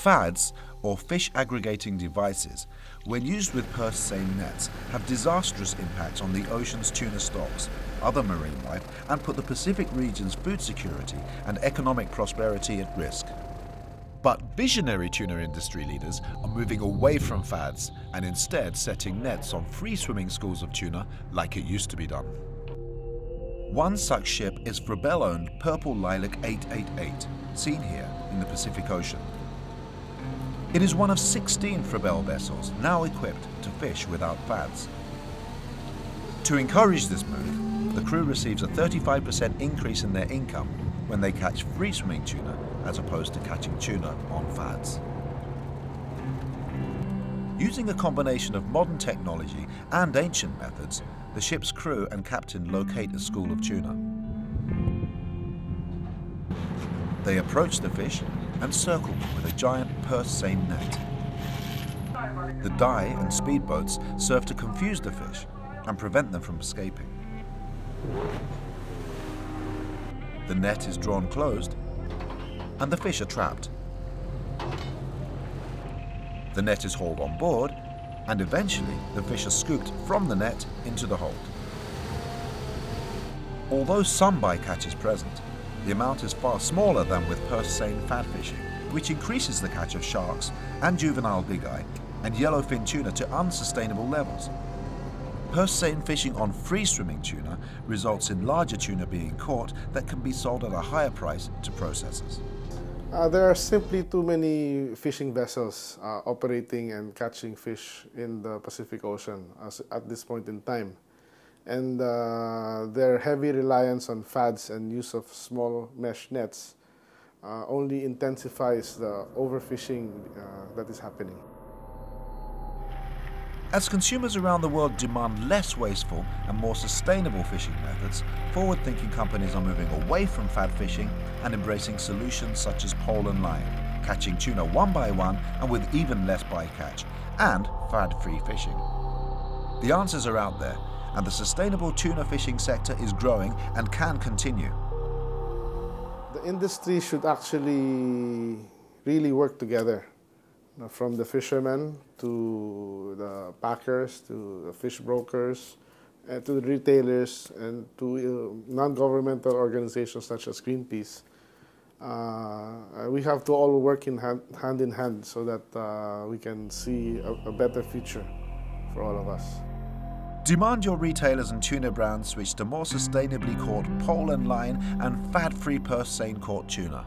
FADs, or fish aggregating devices, when used with purse seine nets, have disastrous impacts on the ocean's tuna stocks, other marine life, and put the Pacific region's food security and economic prosperity at risk. But visionary tuna industry leaders are moving away from fads and instead setting nets on free swimming schools of tuna like it used to be done. One such ship is Frabelle-owned Purple Lilac 888, seen here in the Pacific Ocean. It is one of 16 Frabelle vessels now equipped to fish without fads. To encourage this move, the crew receives a 35% increase in their income when they catch free swimming tuna as opposed to catching tuna on fads. Using a combination of modern technology and ancient methods, the ship's crew and captain locate a school of tuna. They approach the fish and circle them with a giant purse seine net. The dye and speedboats serve to confuse the fish and prevent them from escaping. The net is drawn closed and the fish are trapped. The net is hauled on board and eventually the fish are scooped from the net into the hold. Although some bycatch is present, the amount is far smaller than with purse seine fad fishing, which increases the catch of sharks and juvenile bigeye and yellowfin tuna to unsustainable levels. Purse seine fishing on free swimming tuna results in larger tuna being caught that can be sold at a higher price to processors. Uh, there are simply too many fishing vessels uh, operating and catching fish in the Pacific Ocean as, at this point in time and uh, their heavy reliance on fads and use of small mesh nets uh, only intensifies the overfishing uh, that is happening. As consumers around the world demand less wasteful and more sustainable fishing methods, forward-thinking companies are moving away from fad fishing and embracing solutions such as pole and line, catching tuna one by one and with even less bycatch, and fad-free fishing. The answers are out there, and the sustainable tuna fishing sector is growing and can continue. The industry should actually really work together, from the fishermen to the packers to the fish brokers and to the retailers and to uh, non-governmental organizations such as Greenpeace. Uh, we have to all work in hand, hand in hand so that uh, we can see a, a better future for all of us. Demand your retailers and tuna brands switch to more sustainably caught pole and line and fad-free purse seine caught tuna.